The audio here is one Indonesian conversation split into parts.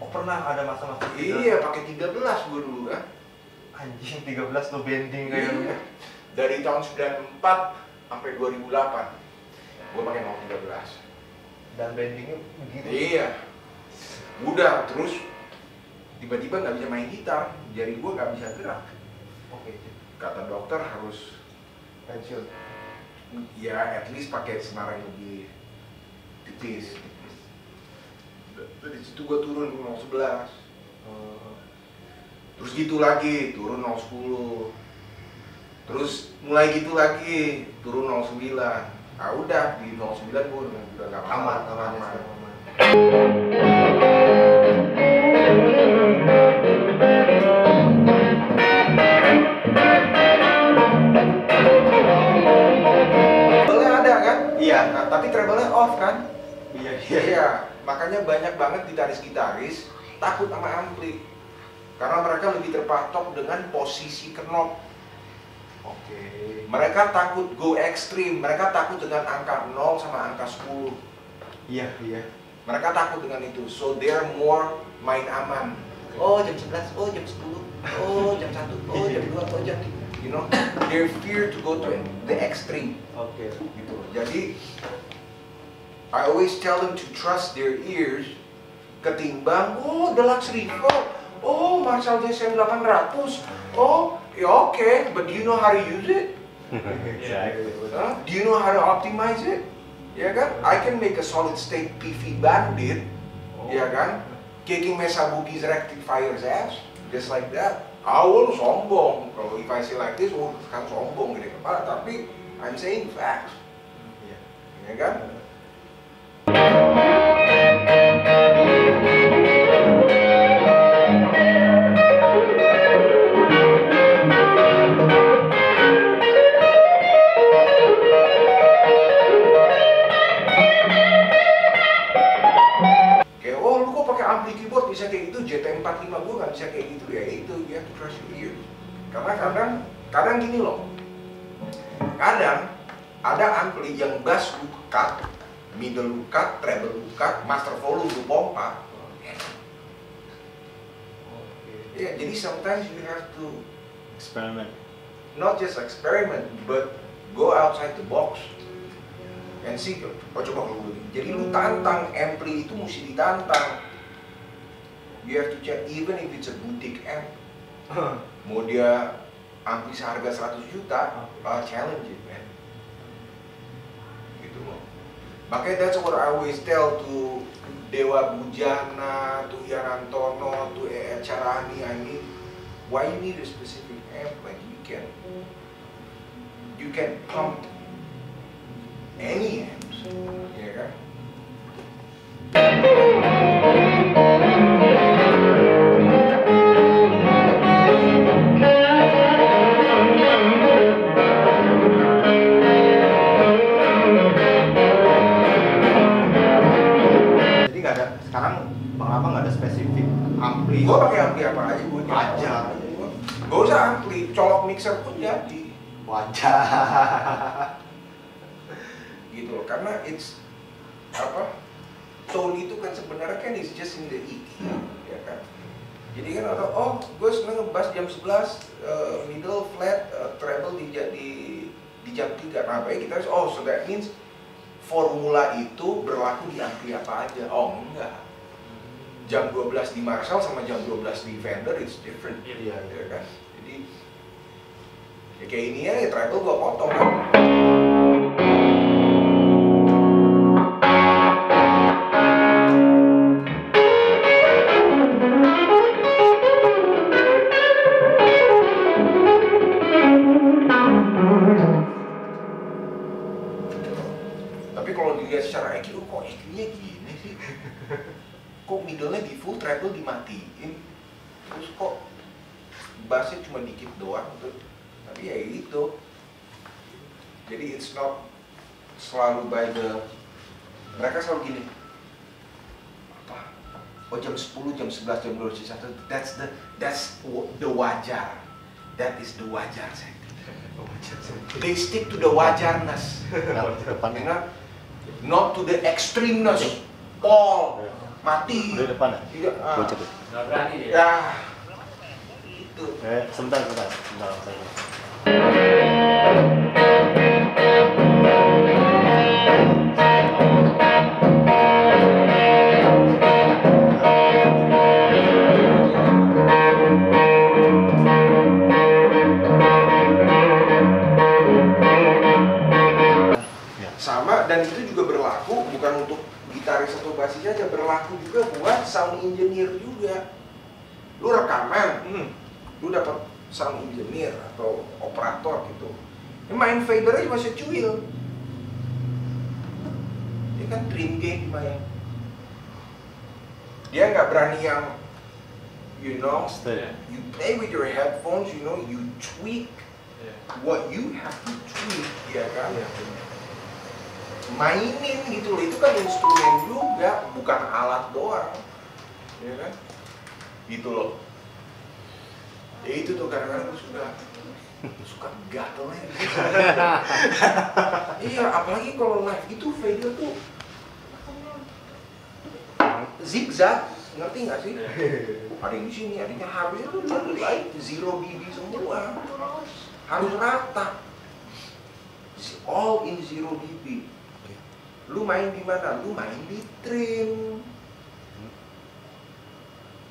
Oh pernah ada masa-masa? Iya, pakai 13 gue dulu kan. Anjing 13 lo bending kayak Iya. Dari tahun 94 sampai 2008 gue pakai 013. dan bendingnya begitu. Iya. Udah terus tiba-tiba nggak bisa main gitar, jari gue nggak bisa gerak. Oke. Kata dokter harus Pensiun. ya at least pakai senar yang lebih tipis. Dari situ gue turun ke 011. Oh. Terus gitu lagi, turun 010. Terus mulai gitu lagi, turun 09. Ah udah, di 09 gue udah nggak aman, aman, aman. aman. Treble-nya ada kan? Iya. Nah, tapi treble-nya off kan? Iya, Iya, makanya banyak banget gitaris-gitaris takut sama ampli. Karena mereka lebih terpatok dengan posisi knob. Oke. Mereka takut go ekstrim, mereka takut dengan angka 0 sama angka 10. Iya, iya. Mereka takut dengan itu. So they're more main aman. Oh, jam 11, oh jam 10, oh jam 1, oh jam 2, oh jam 3. You know, they fear to go to the extreme. Oke. gitu jadi I always tell them to trust their ears. Ketimbang oh Deluxe Revo oh Marshall JSM 800 oh ya oke but do you know how to use it? Exactly. Huh? do you know how to optimize it? Ya kan? I can make a solid state PV bandit. Oh. ya kan? Kicking Mesa Boogie's rectifier's ass just like that. Awal sombong. Kalau if I say like this oh kan sombong gede kepala. Tapi I'm saying facts. Ya kan keyboard bisa kayak gitu JT45 gua nggak bisa kayak gitu. Ya itu have to trust your ears. Karena kadang kadang gini loh. Kadang ada ampli yang bass lu cut middle lu cut treble lu cut master volume lu pompa. Ya jadi sometimes you have to Experiment. not just experiment but go outside the box and see. Oh coba begini jadi lu tantang ampli itu mesti ditantang you have to check even if it's a boutique amp mau dia ampli seharga 100 juta uh, challenge it man. Gitu loh. Makanya that's what I always tell to Dewa Bujana, to Yanantono, to E. Carani, I mean, why you need a specific amp? Like you can, you can pump any amps, spesifik ampli. Gue pakai ampli apa aja gue Aja. Gak usah ampli, colok mixer pun jadi. Wajah. gitu loh karena it's apa tone itu kan sebenarnya kan is just in the EQ ya kan jadi kan atau oh gue seneng ngebass jam 11 uh, middle flat uh, treble di, di di jam 3 nah baik kita harus oh so that means formula itu berlaku di ampli apa aja oh enggak jam 12 di Marshall sama jam 12 di Fender it's different Iya, iya. ya kan jadi ya kayak ini ya treble gue potong kan Tapi kalau dilihat secara EQ, oh, kok EQ-nya gini sih? Kok middle-nya di full, treble dimatiin? Terus kok bassnya cuma dikit doang tuh? Tapi ya itu. Jadi it's not selalu by the... Mereka selalu gini. Apa? Oh jam 10, jam 11, jam 12, jam 1, that's the, that's the wajar. That is the wajar, saya. They stick to the wajarness. Depannya. You know, not to the extremeness. All mati Udah di depan ya? tidak ah. Nggak berani dia. ya itu Eh, sebentar, sebentar. Sebentar, sebentar. Sama dan itu juga berlaku bukan untuk gitaris atau basis aja berlaku juga buat sound engineer juga. Lu rekaman hmm, lu dapat sound engineer atau operator gitu. Ya main fader aja masih cuil. Dia kan dream game main dia nggak berani yang you know Stay. you play with your headphones you know you tweak Iya. what you have to tweak ya kan mainin gitu loh. Itu kan instrumen juga bukan alat doang. Ya kan? Gitu loh. Ya itu tuh kadang-kadang gue suka suka gatel aja iya apalagi kalau live itu fader tuh zigzag. Ngerti nggak sih? Ada yang di sini adanya harusnya tuh live zero dB semua. Harus rata. All in zero dB lu main di mana? Lu main di trim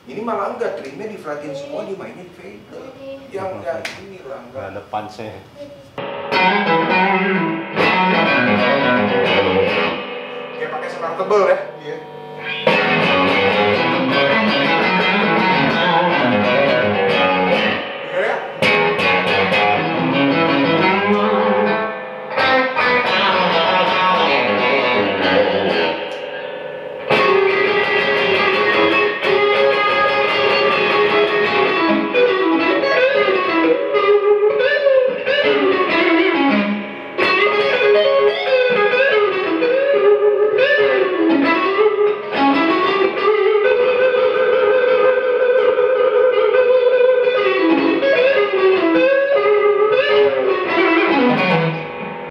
ini malah enggak trimnya di flatin semua dimainin fader yang enggak ini lah Nggak enggak ada punch-nya. kayak pakai senar tebel ya? Iya